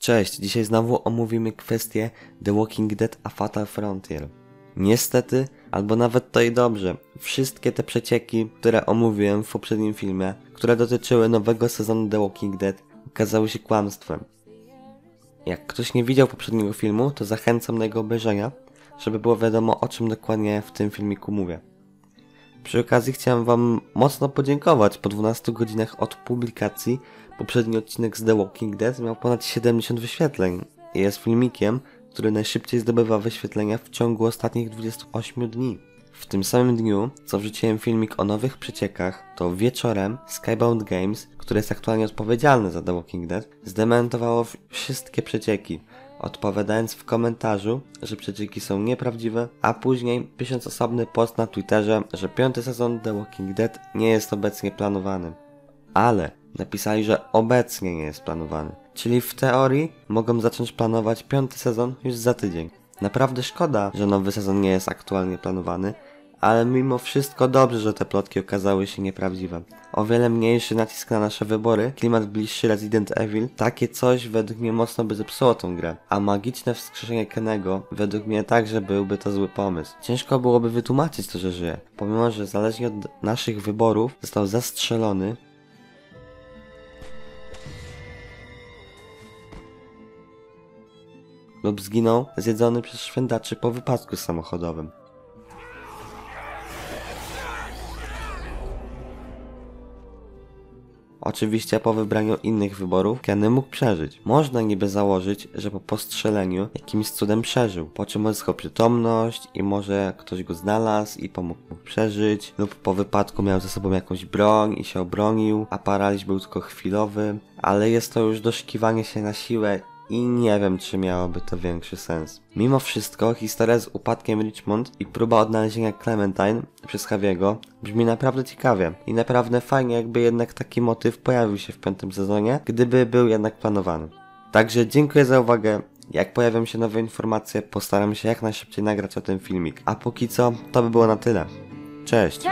Cześć, dzisiaj znowu omówimy kwestię The Walking Dead a Fatal Frontier. Niestety, albo nawet to i dobrze, wszystkie te przecieki, które omówiłem w poprzednim filmie, które dotyczyły nowego sezonu The Walking Dead, okazały się kłamstwem. Jak ktoś nie widział poprzedniego filmu, to zachęcam do jego obejrzenia, żeby było wiadomo o czym dokładnie w tym filmiku mówię. Przy okazji chciałem Wam mocno podziękować. Po 12 godzinach od publikacji poprzedni odcinek z The Walking Dead miał ponad 70 wyświetleń. Jest filmikiem, który najszybciej zdobywa wyświetlenia w ciągu ostatnich 28 dni. W tym samym dniu, co wrzuciłem filmik o nowych przeciekach, to wieczorem Skybound Games, które jest aktualnie odpowiedzialne za The Walking Dead, zdementowało wszystkie przecieki, odpowiadając w komentarzu, że przecieki są nieprawdziwe, a później pisząc osobny post na Twitterze, że piąty sezon The Walking Dead nie jest obecnie planowany. Ale napisali, że obecnie nie jest planowany. Czyli w teorii mogą zacząć planować piąty sezon już za tydzień. Naprawdę szkoda, że nowy sezon nie jest aktualnie planowany, ale mimo wszystko dobrze, że te plotki okazały się nieprawdziwe. O wiele mniejszy nacisk na nasze wybory, klimat bliższy Resident Evil, takie coś według mnie mocno by zepsuło tą grę. A magiczne wskrzeszenie Kenego według mnie także byłby to zły pomysł. Ciężko byłoby wytłumaczyć to, że żyje, pomimo że zależnie od naszych wyborów został zastrzelony, lub zginął zjedzony przez szwędaczy po wypadku samochodowym. Oczywiście po wybraniu innych wyborów Kenny mógł przeżyć. Można niby założyć, że po postrzeleniu jakimś cudem przeżył, po czym odzyskał przytomność i może ktoś go znalazł i pomógł mu przeżyć, lub po wypadku miał ze sobą jakąś broń i się obronił, a paraliż był tylko chwilowy, ale jest to już doszukiwanie się na siłę i nie wiem, czy miałoby to większy sens. Mimo wszystko, historia z upadkiem Richmond i próba odnalezienia Clementine przez Javiego brzmi naprawdę ciekawie i naprawdę fajnie, jakby jednak taki motyw pojawił się w piątym sezonie, gdyby był jednak planowany. Także dziękuję za uwagę. Jak pojawią się nowe informacje, postaram się jak najszybciej nagrać o tym filmik. A póki co, to by było na tyle. Cześć!